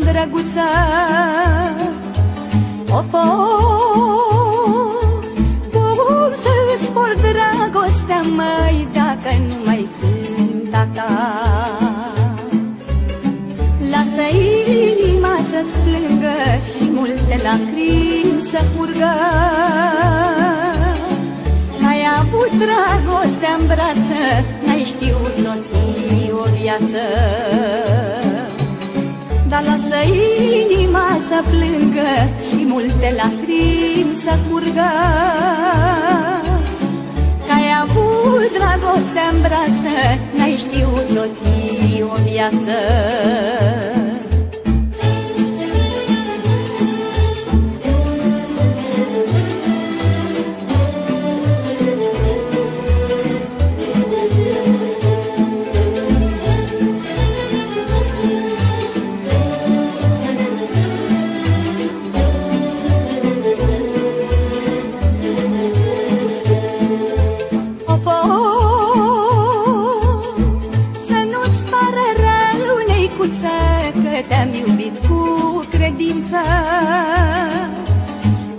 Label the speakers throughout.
Speaker 1: Drăguță Of, cum să-ți por dragostea, mai Dacă nu mai sunt a ta. Lasă inima să-ți plângă Și multe lacrimi să curgă. Ai avut dragostea în brață N-ai știut să o viață. Dar lasă inima să plângă Și multe lacrimi să curgă. Că ai avut dragostea în brață N-ai știut să o o viață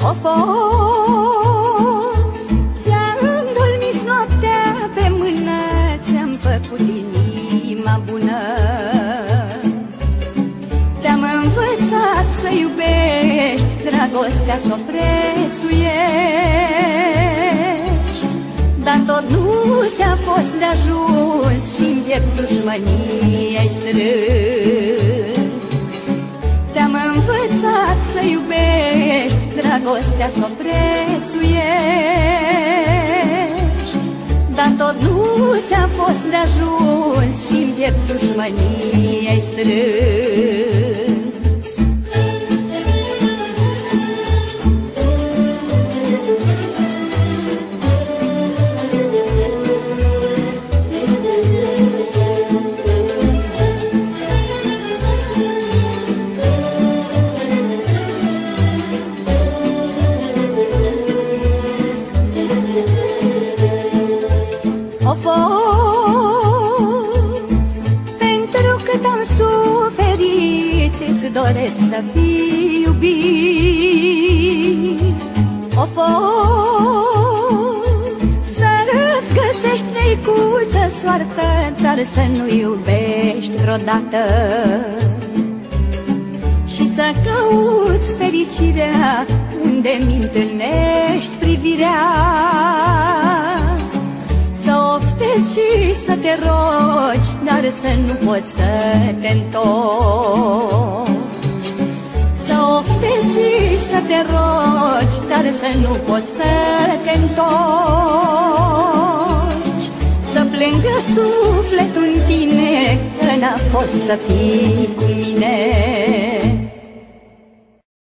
Speaker 1: Of, ți-am dormit noaptea pe mână Ți-am făcut inima bună. Te-am învățat să iubești Dragostea să o prețuiești Dar tot nu ți-a fost de ajuns Și-n piept dușmănie ai strâns. Te-am învățat să iubești dragostea să o prețuiești Dar tot nu ți-a fost de ajuns doresc să fii iubit. Of, să-ți găsești neicuță soartă Dar să nu iubești vreodată. Și să cauți fericirea Unde mi întâlnești privirea. Să oftezi și să te rogi Dar să nu poți să te întorci oftezi și să te rogi Dar să nu poți să te întorci. Să plângă sufletul în tine Că n-a fost să fii cu mine